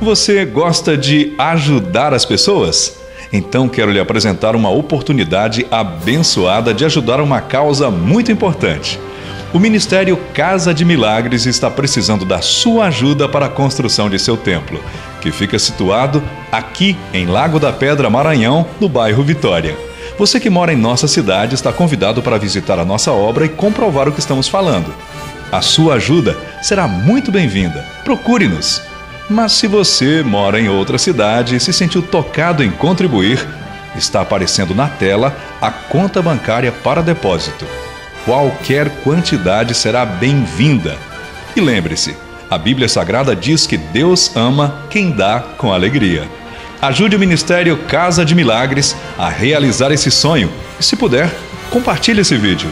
Você gosta de ajudar as pessoas? Então quero lhe apresentar uma oportunidade abençoada de ajudar uma causa muito importante. O Ministério Casa de Milagres está precisando da sua ajuda para a construção de seu templo, que fica situado aqui em Lago da Pedra, Maranhão, no bairro Vitória. Você que mora em nossa cidade está convidado para visitar a nossa obra e comprovar o que estamos falando. A sua ajuda será muito bem-vinda. Procure-nos. Mas se você mora em outra cidade e se sentiu tocado em contribuir, está aparecendo na tela a conta bancária para depósito. Qualquer quantidade será bem-vinda. E lembre-se, a Bíblia Sagrada diz que Deus ama quem dá com alegria. Ajude o Ministério Casa de Milagres a realizar esse sonho e, se puder, compartilhe esse vídeo.